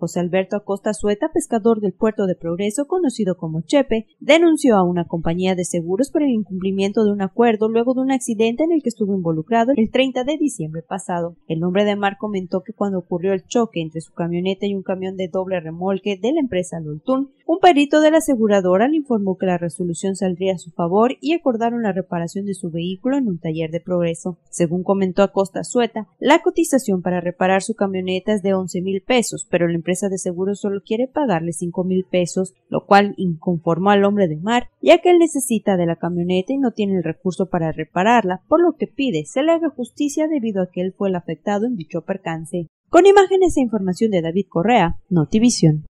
José Alberto Acosta Sueta, pescador del puerto de Progreso, conocido como Chepe, denunció a una compañía de seguros por el incumplimiento de un acuerdo luego de un accidente en el que estuvo involucrado el 30 de diciembre pasado. El nombre de Mar comentó que cuando ocurrió el choque entre su camioneta y un camión de doble remolque de la empresa Loltún, un perito de la aseguradora le informó que la resolución saldría a su favor y acordaron la reparación de su vehículo en un taller de progreso. Según comentó Acosta Sueta, la cotización para reparar su camioneta es de once mil pesos, pero la empresa de seguros solo quiere pagarle cinco mil pesos, lo cual inconformó al hombre de mar, ya que él necesita de la camioneta y no tiene el recurso para repararla, por lo que pide se le haga justicia debido a que él fue el afectado en dicho percance. Con imágenes e información de David Correa, Notivisión.